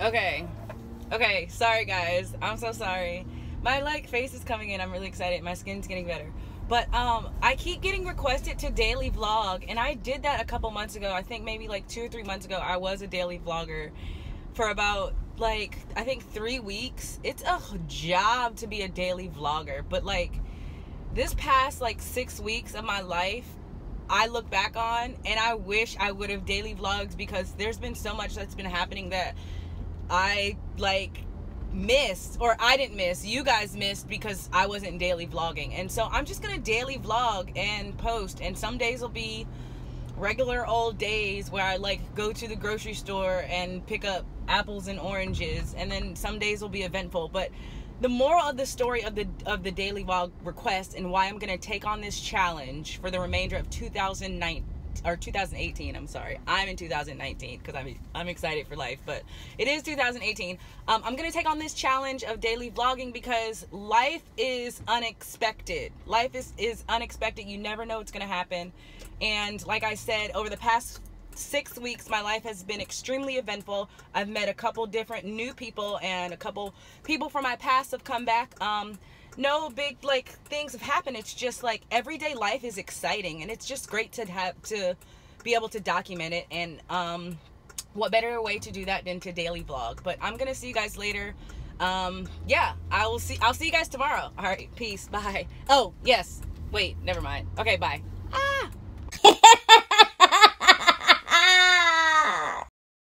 Okay. Okay, sorry guys. I'm so sorry. My like face is coming in. I'm really excited. My skin's getting better. But um I keep getting requested to daily vlog and I did that a couple months ago. I think maybe like 2 or 3 months ago I was a daily vlogger for about like I think 3 weeks. It's a job to be a daily vlogger, but like this past like 6 weeks of my life I look back on and I wish I would have daily vlogs because there's been so much that's been happening that I like missed or I didn't miss, you guys missed because I wasn't daily vlogging. And so I'm just going to daily vlog and post and some days will be regular old days where I like go to the grocery store and pick up apples and oranges and then some days will be eventful, but the moral of the story of the of the daily vlog request and why I'm going to take on this challenge for the remainder of 2019 or 2018 i'm sorry. I'm in 2019 because i'm i'm excited for life but it is 2018 um, i'm gonna take on this challenge of daily vlogging because life is unexpected. Life is is unexpected. You never know what's gonna happen. And like i said over the past six weeks my life has been extremely eventful. I've met a couple different new people and a couple people from my past have come back. Um, no big like things have happened. It's just like everyday life is exciting and it's just great to have to be able to document it and um what better way to do that than to daily vlog. But I'm gonna see you guys later. Um yeah, I will see I'll see you guys tomorrow. Alright, peace, bye. Oh, yes. Wait, never mind. Okay, bye. Ah